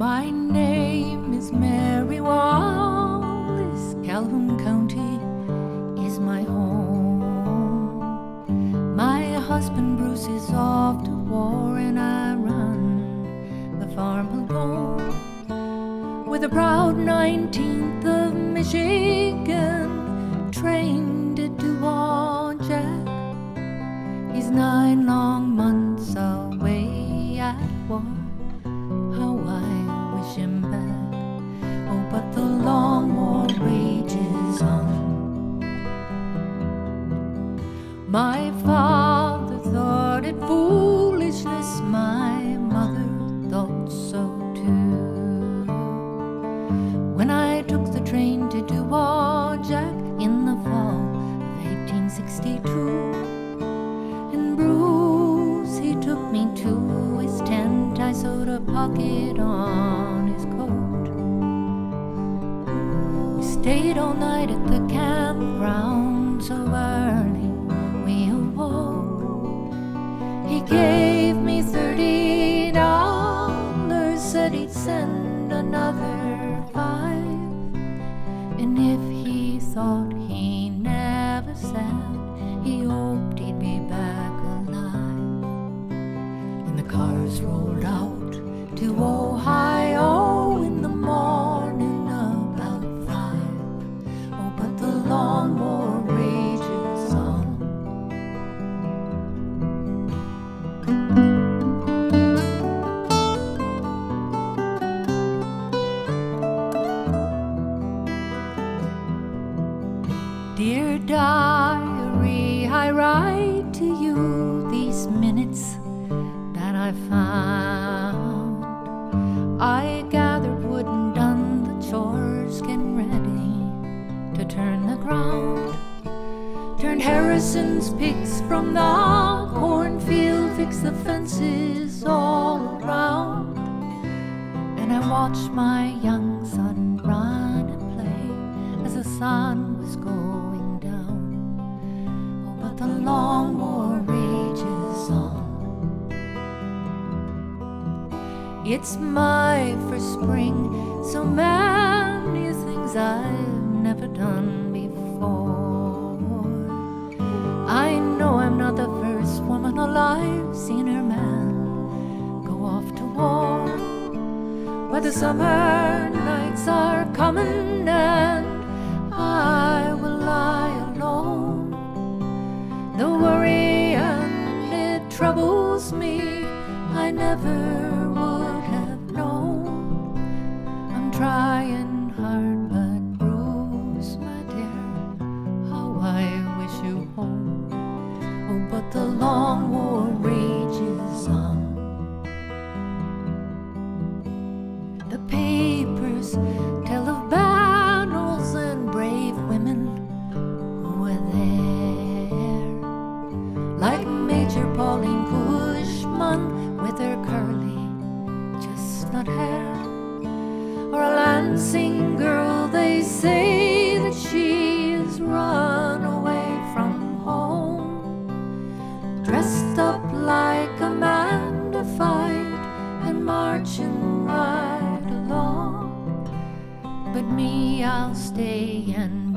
My name is Mary Wallace. Calhoun County is my home. My husband Bruce is off to war, and I run the farm alone. With a proud 19th of Michigan, trained doyle jack. He's nine long months away at war. I pocket on his coat. We stayed all night at the campground so early we awoke. He gave me thirty dollars, said he'd send another five. And if he thought diary, I write to you these minutes that I found. I gathered wood and done the chores, getting ready to turn the ground. Turned Harrison's pigs from the cornfield, fixed the fences all around. And I watched my young It's my first spring, so many things I've never done before. I know I'm not the first woman alive seen her man go off to war, but the summer nights are coming and I will lie alone. The worry and it troubles me. I never not hair or a lancing girl they say that she is run away from home. Dressed up like a man to fight and marching right along. But me I'll stay and